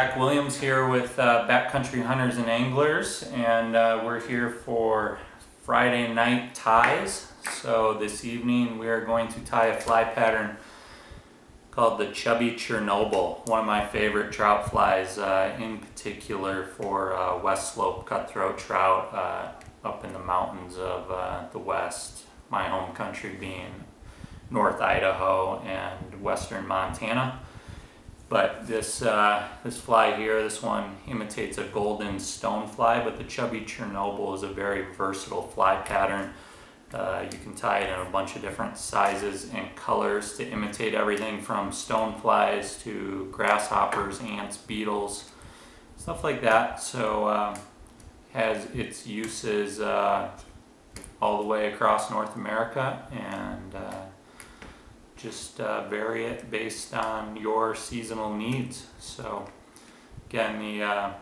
Zack Williams here with uh, Backcountry Hunters and Anglers, and uh, we're here for Friday night ties. So this evening we are going to tie a fly pattern called the Chubby Chernobyl, one of my favorite trout flies, uh, in particular for uh, West Slope cutthroat trout uh, up in the mountains of uh, the West, my home country being North Idaho and Western Montana. But this, uh, this fly here, this one imitates a golden stonefly, but the chubby Chernobyl is a very versatile fly pattern. Uh, you can tie it in a bunch of different sizes and colors to imitate everything from stoneflies to grasshoppers, ants, beetles, stuff like that. So uh, has its uses uh, all the way across North America and uh, just uh, vary it based on your seasonal needs. So again, the uh,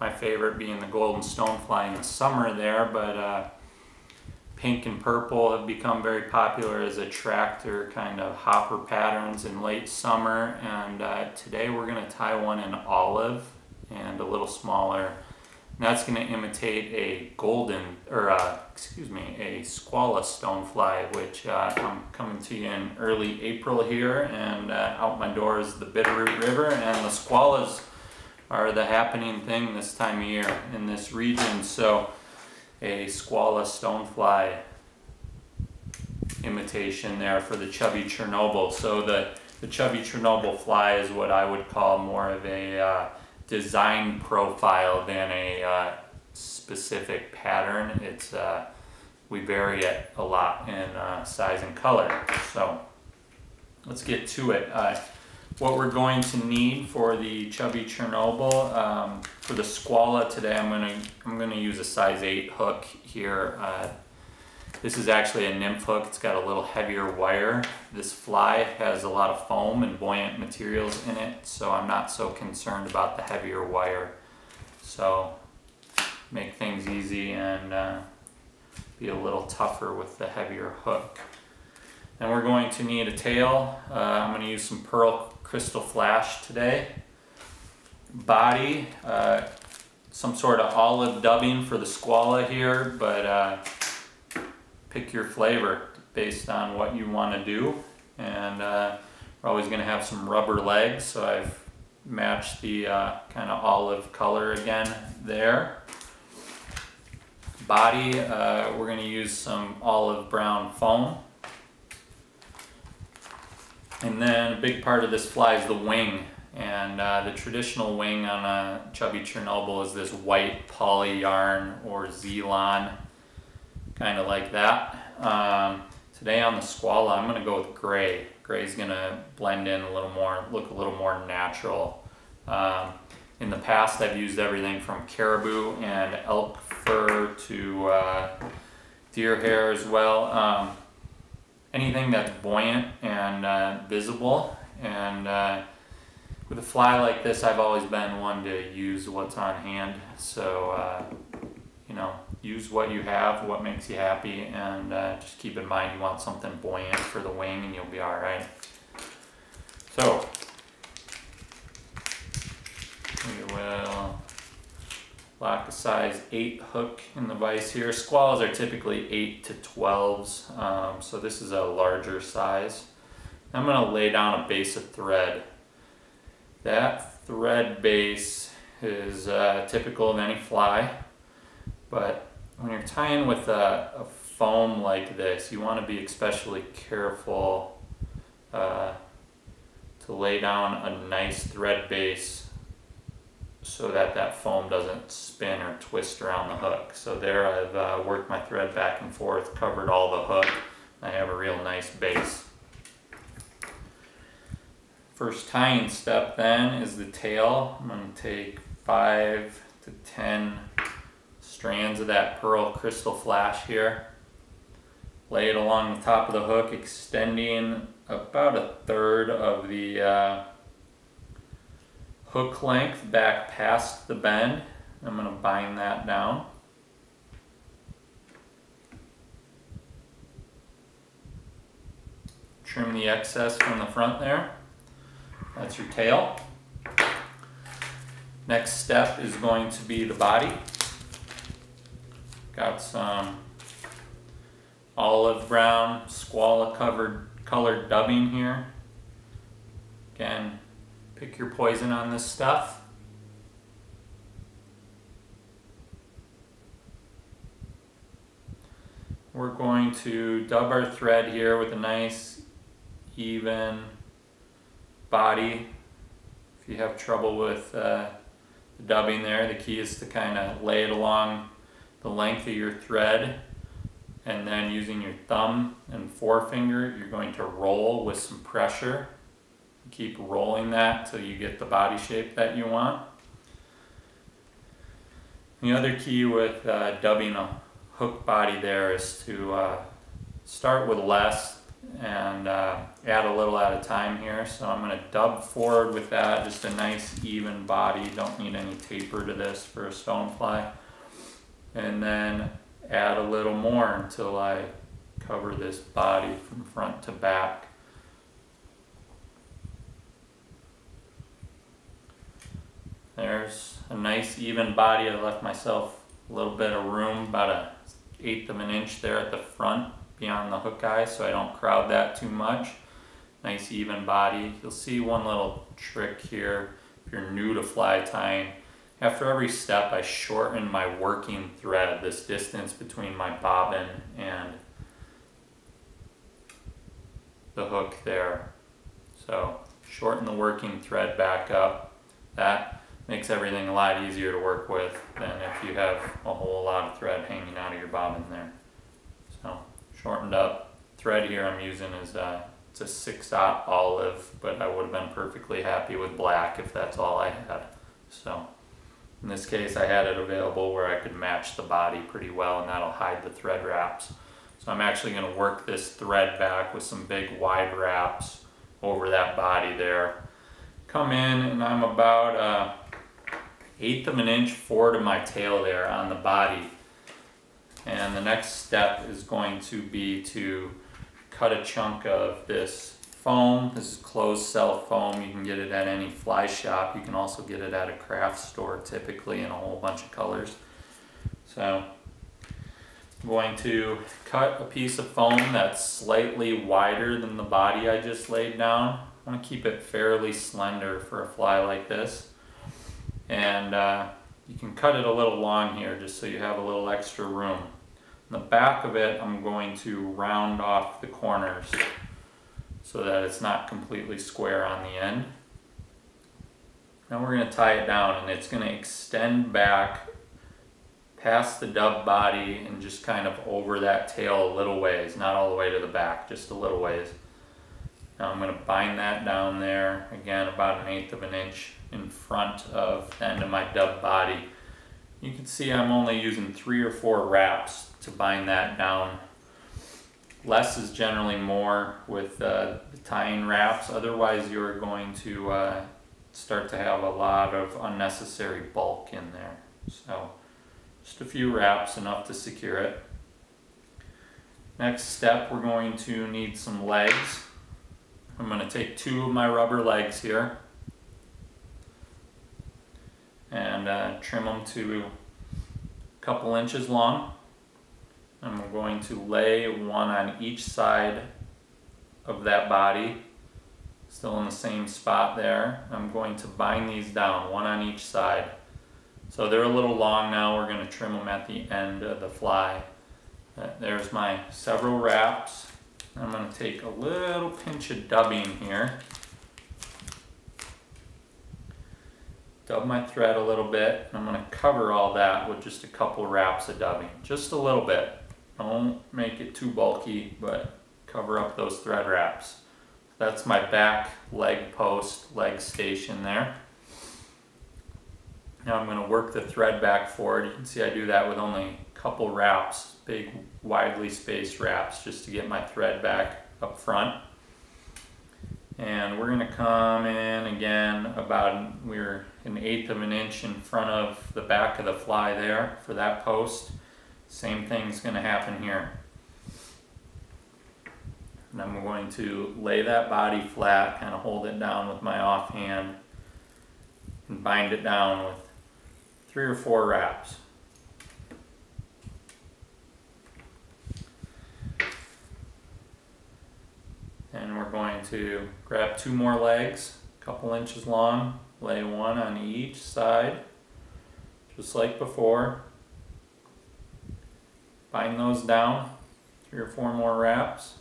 my favorite being the golden stonefly in the summer there, but uh, pink and purple have become very popular as a attractor kind of hopper patterns in late summer. And uh, today we're going to tie one in olive and a little smaller that's going to imitate a golden, or uh, excuse me, a Skwala stonefly, which uh, I'm coming to you in early April here, and uh, out my door is the Bitterroot River, and the Skwalas are the happening thing this time of year in this region. So a Skwala stonefly imitation there for the chubby Chernobyl. So the, the chubby Chernobyl fly is what I would call more of a uh, design profile than a uh, specific pattern. It's uh, we vary it a lot in uh, size and color. So let's get to it. Uh, what we're going to need for the chubby Chernobyl um, for the Skwala today, I'm gonna I'm gonna use a size eight hook here. This is actually a nymph hook. It's got a little heavier wire. This fly has a lot of foam and buoyant materials in it, so I'm not so concerned about the heavier wire. So make things easy and uh, be a little tougher with the heavier hook. Then we're going to need a tail. Uh, I'm going to use some pearl Krystal Flash today. Body, uh, some sort of olive dubbing for the Skwala here, but uh, pick your flavor based on what you want to do. And uh, we're always going to have some rubber legs, so I've matched the uh, kind of olive color again there. Body, uh, we're going to use some olive brown foam. And then a big part of this fly is the wing. And uh, the traditional wing on a chubby Chernobyl is this white poly yarn or Z-Lon kind of like that. Um, today on the Skwala, I'm gonna go with gray. Gray's gonna blend in a little more, look a little more natural. Um, in the past, I've used everything from caribou and elk fur to uh, deer hair as well. Um, anything that's buoyant and uh, visible. And uh, with a fly like this, I've always been one to use what's on hand. So, uh, you know, use what you have, what makes you happy, and uh, just keep in mind you want something buoyant for the wing and you'll be alright. So, we will lock a size 8 hook in the vise here. Squalls are typically 8 to 12s, um, so this is a larger size. I'm going to lay down a base of thread. That thread base is uh, typical of any fly, but when you're tying with a, a foam like this, you want to be especially careful uh, to lay down a nice thread base so that that foam doesn't spin or twist around the hook. So there I've uh, worked my thread back and forth, covered all the hook. I have a real nice base. First tying step then is the tail. I'm going to take 5 to 10 strands of that pearl Krystal Flash here. Lay it along the top of the hook, extending about a third of the uh, hook length back past the bend. I'm going to bind that down. Trim the excess from the front there. That's your tail. Next step is going to be the body. Got some olive brown Skwala covered colored dubbing here. Again, pick your poison on this stuff. We're going to dub our thread here with a nice even body. If you have trouble with uh, the dubbing there, the key is to kind of lay it along the length of your thread and then using your thumb and forefinger you're going to roll with some pressure. Keep rolling that till you get the body shape that you want. The other key with uh, dubbing a hook body there is to uh, start with less and uh, add a little at a time here. So I'm going to dub forward with that just a nice even body. Don't need any taper to this for a stonefly and then add a little more until I cover this body from front to back. There's a nice even body. I left myself a little bit of room, about a eighth of an inch there at the front beyond the hook eye so I don't crowd that too much. Nice even body. You'll see one little trick here if you're new to fly tying after every step, I shorten my working thread, this distance between my bobbin and the hook there. So shorten the working thread back up. That makes everything a lot easier to work with than if you have a whole lot of thread hanging out of your bobbin there. So shortened up thread here I'm using is a, uh, it's a 6-aught olive, but I would have been perfectly happy with black if that's all I had. So. In this case I had it available where I could match the body pretty well and that'll hide the thread wraps. So I'm actually going to work this thread back with some big wide wraps over that body there. Come in and I'm about a eighth of an inch forward of my tail there on the body. And the next step is going to be to cut a chunk of this foam. This is closed cell foam. You can get it at any fly shop. You can also get it at a craft store typically in a whole bunch of colors. So I'm going to cut a piece of foam that's slightly wider than the body I just laid down. I want to keep it fairly slender for a fly like this. And uh, you can cut it a little long here just so you have a little extra room. On the back of it, I'm going to round off the corners so that it's not completely square on the end. Now we're going to tie it down and it's going to extend back past the dub body and just kind of over that tail a little ways, not all the way to the back, just a little ways. Now I'm going to bind that down there, again about an eighth of an inch in front of the end of my dub body. You can see I'm only using three or four wraps to bind that down less is generally more with uh, the tying wraps. Otherwise, you're going to uh, start to have a lot of unnecessary bulk in there. So just a few wraps, enough to secure it. Next step, we're going to need some legs. I'm going to take two of my rubber legs here and uh, trim them to a couple inches long. I'm going to lay one on each side of that body, still in the same spot there. I'm going to bind these down, one on each side. So they're a little long now, we're going to trim them at the end of the fly. Uh, there's my several wraps. I'm going to take a little pinch of dubbing here. Dub my thread a little bit. I'm going to cover all that with just a couple wraps of dubbing, just a little bit. Don't make it too bulky, but cover up those thread wraps. That's my back leg post, leg station there. Now I'm going to work the thread back forward. You can see I do that with only a couple wraps, big widely spaced wraps, just to get my thread back up front. And we're going to come in again about, we're an eighth of an inch in front of the back of the fly there for that post. Same thing's going to happen here. And I'm going to lay that body flat, kind of hold it down with my offhand, and bind it down with three or four wraps. And we're going to grab two more legs, a couple inches long, lay one on each side, just like before. Bind those down, three or four more wraps.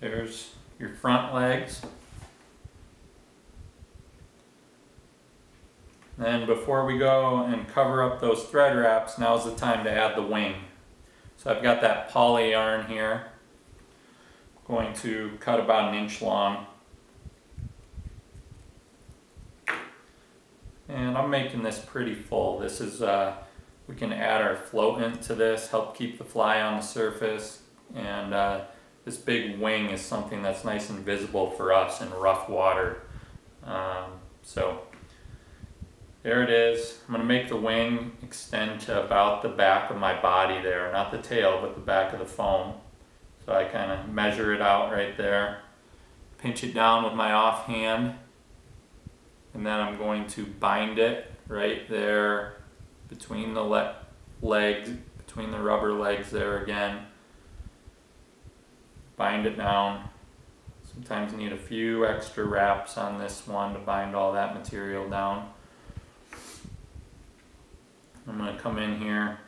There's your front legs. Then before we go and cover up those thread wraps, now's the time to add the wing. So I've got that poly yarn here. I'm Going to cut about an inch long. And I'm making this pretty full. This is, uh, we can add our floatant to this, help keep the fly on the surface. And uh, this big wing is something that's nice and visible for us in rough water. Um, so there it is. I'm going to make the wing extend to about the back of my body there, not the tail, but the back of the foam. So I kind of measure it out right there, pinch it down with my offhand, and then I'm going to bind it right there between the le legs, between the rubber legs there again. Bind it down. Sometimes need a few extra wraps on this one to bind all that material down. I'm going to come in here,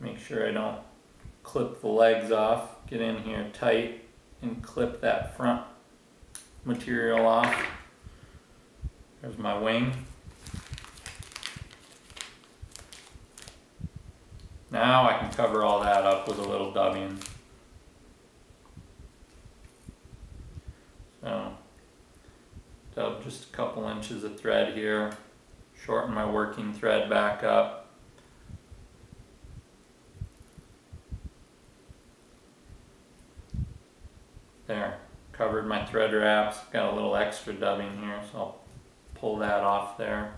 make sure I don't clip the legs off, get in here tight and clip that front material off. There's my wing. Now I can cover all that up with a little dubbing. So, dub just a couple inches of thread here shorten my working thread back up. There, covered my thread wraps, got a little extra dubbing here, so I'll pull that off there.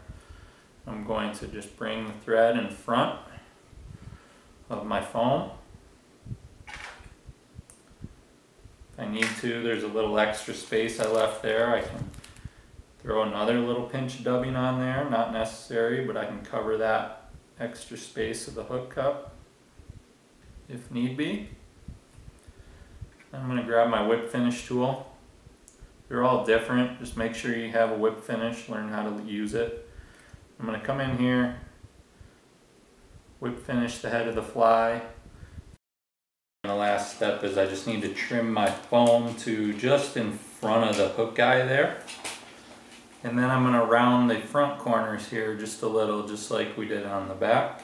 I'm going to just bring the thread in front of my foam. If I need to, there's a little extra space I left there, I can Throw another little pinch of dubbing on there, not necessary, but I can cover that extra space of the hook cup if need be. I'm going to grab my whip finish tool. They're all different, just make sure you have a whip finish, learn how to use it. I'm going to come in here, whip finish the head of the fly. And the last step is I just need to trim my foam to just in front of the hook guy there. And then I'm going to round the front corners here just a little, just like we did on the back.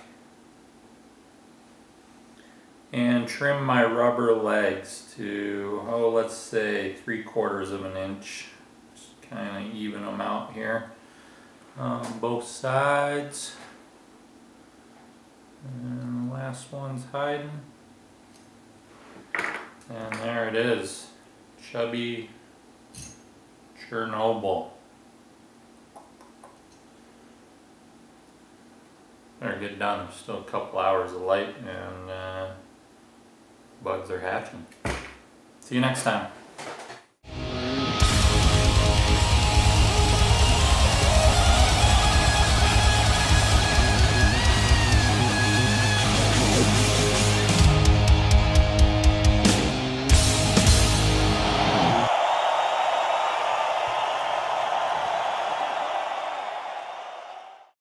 And trim my rubber legs to, oh, let's say three quarters of an inch. Just kind of even them out here on both sides. And the last one's hiding. And there it is. Chubby Chernobyl. Better get done. There's still a couple hours of light and uh, bugs are hatching. See you next time.